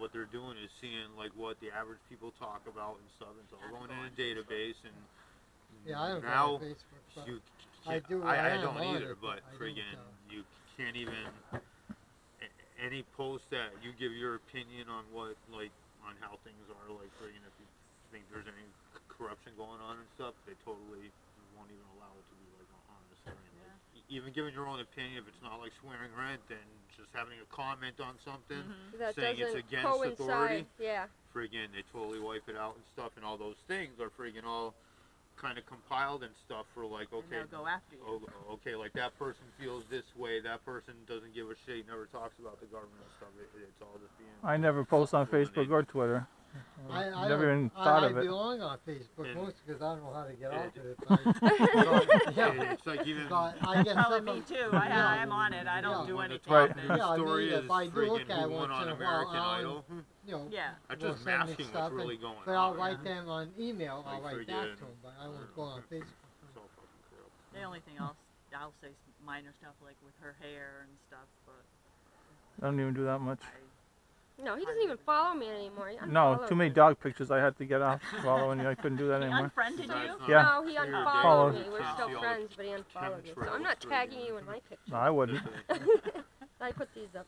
what they're doing is seeing like what the average people talk about and stuff. And it's all That's going in a database and Yeah, I don't now Facebook, you I do. I, I, I don't on either, it, but but I don't, friggin' uh, you can't even any post that you give your opinion on what like on how things are like friggin' if you think there's any corruption going on and stuff, they totally won't even allow it to be like on the screen. Like, e- even giving your own opinion, if it's not like swearing rent, then just having a comment on something, Mhm. That saying it's against coincide. authority. Yeah. friggin' they totally wipe it out and stuff, and all those things are friggin' all kind of compiled and stuff for like okay, they'll go after you. oh, okay, like that person feels this way, that person doesn't give a shit, never talks about the government and stuff. It, it's all just being. I never post on Facebook or Twitter. I, I never even thought I, of I it. belong on Facebook And- mostly because I don't know how to get Yeah. off it. But Yeah, it's like even. I, I get Probably me too. I, yeah. I am on it. I don't Yeah. do anything. Right. with it. top Yeah, I mean, story if I do friggin' look at it who won once on in a while, American I'll- Idol. You know, Yeah. That's will just send me masking stuff what's really and, going but. I'll write them on email. I'll write back to them, but I won't go on Facebook. It's all fucking corrupt. The only thing else I'll say s- minor stuff like with her hair and stuff, but I don't even do that much. I No, he doesn't even follow me anymore. No, too many dog pictures I had to get off following you. I couldn't do that he anymore. unfriended you. Yeah. No, he unfollowed Followed. me. We're still see all the friends, but he unfollowed me. So I'm not tagging you in my pictures. No, I wouldn't. I put these up.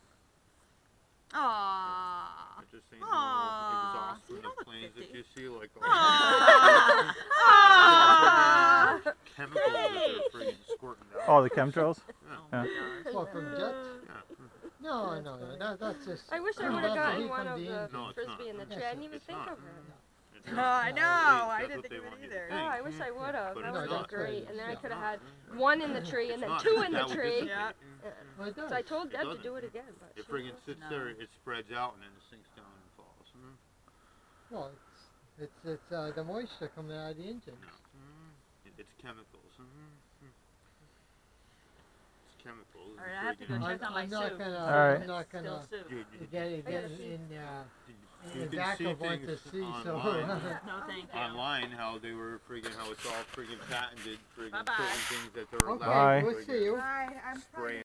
Aww. I just saying, Aw, exhaust you from don't the look planes that 50. you see, like all Aww. Aww. the chemicals that they're friggin' squirting down. Oh, the chemtrails? Yeah. my gosh. What, from. No, no, no. That, that's just. I wish I would have gotten one of the the. No, frisbee not. in the tree. I didn't even it's think not. of her. It's No. I know. That's I didn't think of it either. Oh. I wish I would have. That would have been great. And then I could have had one in the tree and then two in the tree. Yeah. Well. So I told It Deb to do it again, but It she friggin' didn't. sits No. there, it spreads out, and then it sinks down and falls. Mm. Well, it's it's, it's uh, the moisture coming out of the engine. No. Mm. It- It's chemicals. It's chemicals. All right, I have to go check I'm, on my I'm not gonna. Alright. I'm not gonna soup. You- you- get it get see. in uh, you in can back see of want to things see. So online. No, thank you. online how they were friggin' how it's all friggin' patented friggin' Bye-bye. certain things that they're okay, allowed Bye. to we'll see you. Bye. I'm spray